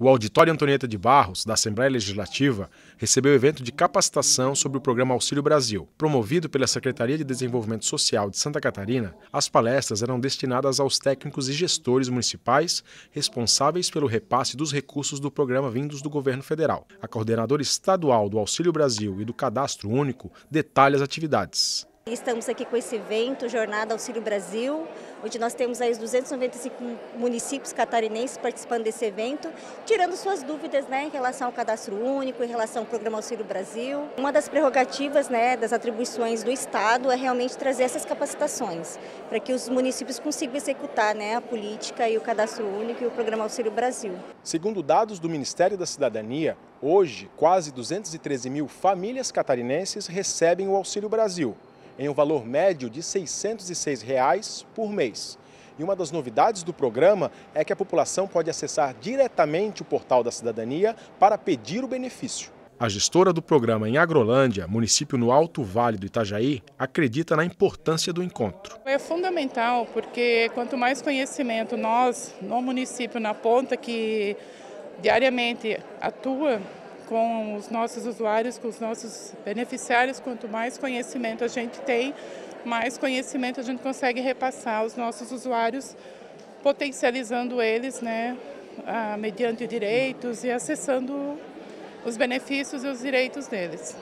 O Auditório Antonieta de Barros, da Assembleia Legislativa, recebeu evento de capacitação sobre o programa Auxílio Brasil. Promovido pela Secretaria de Desenvolvimento Social de Santa Catarina, as palestras eram destinadas aos técnicos e gestores municipais responsáveis pelo repasse dos recursos do programa vindos do governo federal. A coordenadora estadual do Auxílio Brasil e do Cadastro Único detalha as atividades. Estamos aqui com esse evento, Jornada Auxílio Brasil, onde nós temos aí os 295 municípios catarinenses participando desse evento, tirando suas dúvidas né, em relação ao cadastro único, em relação ao Programa Auxílio Brasil. Uma das prerrogativas, né, das atribuições do Estado é realmente trazer essas capacitações, para que os municípios consigam executar né, a política e o cadastro único e o Programa Auxílio Brasil. Segundo dados do Ministério da Cidadania, hoje quase 213 mil famílias catarinenses recebem o Auxílio Brasil em um valor médio de 606 reais por mês. E uma das novidades do programa é que a população pode acessar diretamente o portal da cidadania para pedir o benefício. A gestora do programa em Agrolândia, município no Alto Vale do Itajaí, acredita na importância do encontro. É fundamental porque quanto mais conhecimento nós, no município, na ponta, que diariamente atua com os nossos usuários, com os nossos beneficiários, quanto mais conhecimento a gente tem, mais conhecimento a gente consegue repassar aos nossos usuários, potencializando eles, né, mediante direitos e acessando os benefícios e os direitos deles.